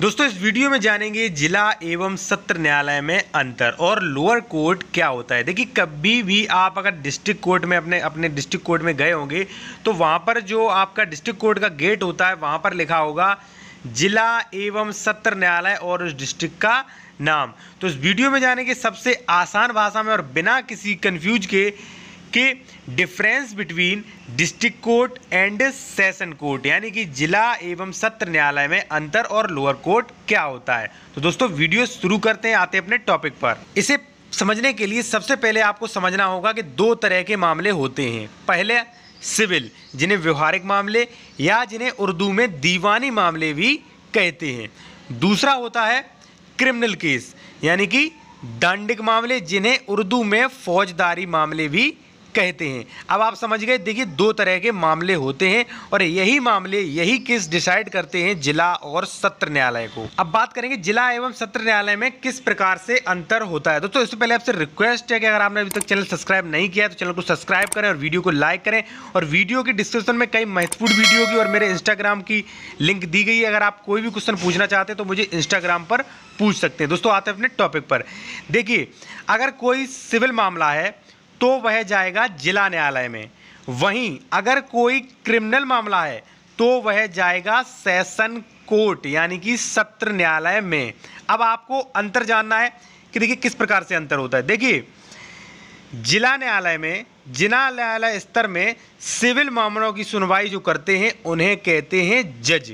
दोस्तों, इस वीडियो में जानेंगे जिला एवं सत्र न्यायालय में अंतर और लोअर कोर्ट क्या होता है। देखिए, कभी भी आप अगर डिस्ट्रिक्ट कोर्ट में अपने अपने डिस्ट्रिक्ट कोर्ट में गए होंगे तो वहाँ पर जो आपका डिस्ट्रिक्ट कोर्ट का गेट होता है, वहाँ पर लिखा होगा, जिला एवं सत्र न्यायालय और उस डिस्ट्रिक्ट का नाम। तो इस वीडियो में जाने के सबसे आसान भाषा में और बिना किसी कन्फ्यूज़ के कि difference between district court and session court यानी कि जिला एवं सत्र न्यायालय में अंतर और लोअर कोर्ट क्या होता है? तो दोस्तों वीडियो शुरू करते हैं, आते अपने टॉपिक पर। इसे समझने के लिए सबसे पहले आपको समझना होगा कि दो तरह के मामले होते हैं। पहले सिविल जिन्हें व्यवहारिक मामले या जिन्हें उर्दू में दीवानी मामले भी कहते हैं। दूसरा होता है क्रिमिनल केस यानी कि दंडिक मामले, जिन्हें उर्दू में फौजदारी मामले भी कहते हैं। अब आप समझ गए, देखिए, दो तरह के मामले होते हैं और यही मामले, यही केस डिसाइड करते हैं जिला और सत्र न्यायालय को। अब बात करेंगे जिला एवं सत्र न्यायालय में किस प्रकार से अंतर होता है। दोस्तों, इससे पहले आपसे रिक्वेस्ट है कि अगर आपने अभी तक चैनल सब्सक्राइब नहीं किया तो चैनल को सब्सक्राइब करें और वीडियो को लाइक करें। और वीडियो की डिस्क्रिप्शन में कई महत्वपूर्ण वीडियो की और मेरे इंस्टाग्राम की लिंक दी गई है। अगर आप कोई भी क्वेश्चन पूछना चाहते हैं तो मुझे इंस्टाग्राम पर पूछ सकते हैं। दोस्तों, आते हैं अपने टॉपिक पर। देखिए, अगर कोई सिविल मामला है तो वह जाएगा जिला न्यायालय में। वहीं अगर कोई क्रिमिनल मामला है तो वह जाएगा सेशन कोर्ट, यानी कि सत्र न्यायालय में। अब आपको अंतर जानना है कि देखिए किस प्रकार से अंतर होता है। देखिए, जिला न्यायालय में, जिला न्यायालय स्तर में सिविल मामलों की सुनवाई जो करते हैं, उन्हें कहते हैं जज।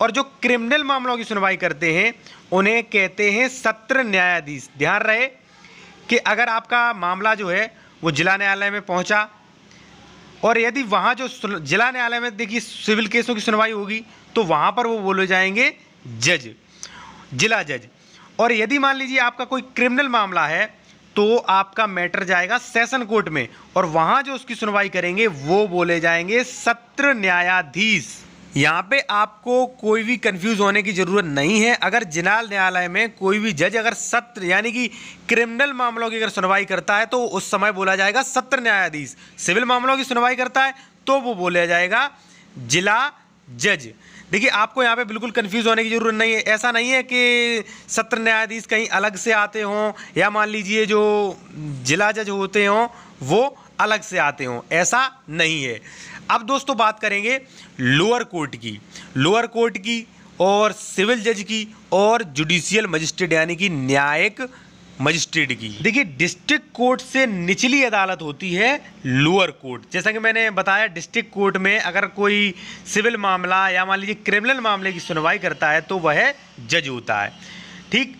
और जो क्रिमिनल मामलों की सुनवाई करते हैं, उन्हें कहते हैं सत्र न्यायाधीश। ध्यान रहे कि अगर आपका मामला जो है वो जिला न्यायालय में पहुँचा, और यदि वहाँ जो जिला न्यायालय में देखिए सिविल केसों की सुनवाई होगी तो वहाँ पर वो बोले जाएँगे जज, जिला जज। और यदि मान लीजिए आपका कोई क्रिमिनल मामला है तो आपका मैटर जाएगा सेशन कोर्ट में, और वहाँ जो उसकी सुनवाई करेंगे, वो बोले जाएँगे सत्र न्यायाधीश। यहाँ पे आपको कोई भी कंफ्यूज होने की ज़रूरत नहीं है। अगर जिनाल न्यायालय में कोई भी जज अगर सत्र, यानी कि क्रिमिनल मामलों की अगर सुनवाई करता है तो उस समय बोला जाएगा सत्र न्यायाधीश। सिविल मामलों की सुनवाई करता है तो वो बोला जाएगा जिला जज। देखिए, आपको यहाँ पे बिल्कुल कंफ्यूज होने की ज़रूरत नहीं है। ऐसा नहीं है कि सत्र न्यायाधीश कहीं अलग से आते हों, या मान लीजिए जो जिला जज होते हों, वो अलग से आते हों। ऐसा नहीं है। अब दोस्तों बात करेंगे लोअर कोर्ट की। लोअर कोर्ट की और सिविल जज की और जुडिशियल मजिस्ट्रेट, यानी कि न्यायिक मजिस्ट्रेट की। देखिए, डिस्ट्रिक्ट कोर्ट से निचली अदालत होती है लोअर कोर्ट। जैसा कि मैंने बताया, डिस्ट्रिक्ट कोर्ट में अगर कोई सिविल मामला या मान लीजिए क्रिमिनल मामले की सुनवाई करता है तो वह जज होता है। ठीक?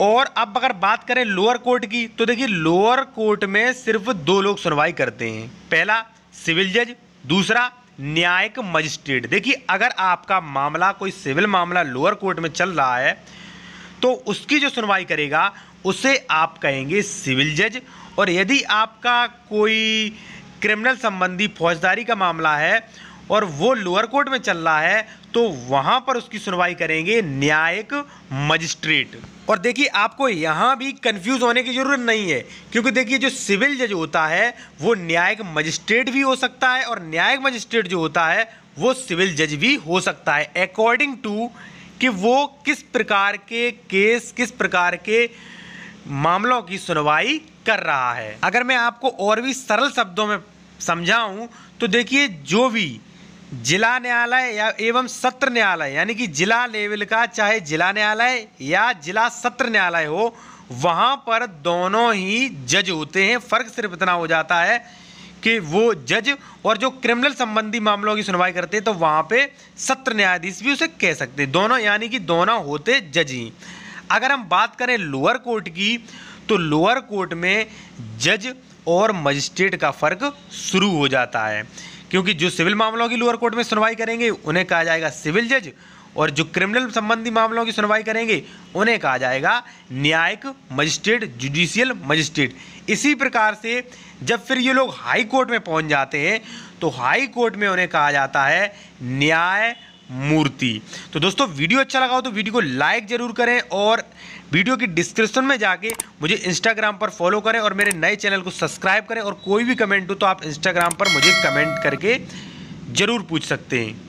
और अब अगर बात करें लोअर कोर्ट की तो देखिए, लोअर कोर्ट में सिर्फ़ दो लोग सुनवाई करते हैं। पहला सिविल जज दूसरा, न्यायिक मजिस्ट्रेट। देखिए, अगर आपका मामला कोई सिविल मामला लोअर कोर्ट में चल रहा है तो उसकी जो सुनवाई करेगा, उसे आप कहेंगे सिविल जज। और यदि आपका कोई क्रिमिनल संबंधी फौजदारी का मामला है और वो लोअर कोर्ट में चल रहा है तो वहाँ पर उसकी सुनवाई करेंगे न्यायिक मजिस्ट्रेट। और देखिए, आपको यहाँ भी कंफ्यूज होने की ज़रूरत नहीं है, क्योंकि देखिए, जो सिविल जज होता है, वो न्यायिक मजिस्ट्रेट भी हो सकता है, और न्यायिक मजिस्ट्रेट जो होता है, वो सिविल जज भी हो सकता है। अकॉर्डिंग टू कि वो किस प्रकार के केस, किस प्रकार के मामलों की सुनवाई कर रहा है। अगर मैं आपको और भी सरल शब्दों में समझाऊं तो देखिए, जो भी जिला न्यायालय या एवं सत्र न्यायालय, यानी कि जिला लेवल का, चाहे जिला न्यायालय या जिला सत्र न्यायालय हो, वहाँ पर दोनों ही जज होते हैं। फ़र्क सिर्फ़ इतना हो जाता है कि वो जज और जो क्रिमिनल संबंधी मामलों की सुनवाई करते हैं तो वहाँ पे सत्र न्यायाधीश भी उसे कह सकते हैं। दोनों, यानी कि दोनों होते जज ही। अगर हम बात करें लोअर कोर्ट की तो लोअर कोर्ट में जज और मजिस्ट्रेट का फ़र्क शुरू हो जाता है। क्योंकि जो सिविल मामलों की लोअर कोर्ट में सुनवाई करेंगे, उन्हें कहा जाएगा सिविल जज, और जो क्रिमिनल संबंधी मामलों की सुनवाई करेंगे, उन्हें कहा जाएगा न्यायिक मजिस्ट्रेट जुडिशियल मजिस्ट्रेट इसी प्रकार से जब फिर ये लोग हाई कोर्ट में पहुँच जाते हैं तो हाई कोर्ट में उन्हें कहा जाता है न्याय मूर्ति तो दोस्तों, वीडियो अच्छा लगा हो तो वीडियो को लाइक ज़रूर करें और वीडियो की डिस्क्रिप्शन में जाके मुझे इंस्टाग्राम पर फॉलो करें और मेरे नए चैनल को सब्सक्राइब करें और कोई भी कमेंट हो तो आप इंस्टाग्राम पर मुझे कमेंट करके ज़रूर पूछ सकते हैं।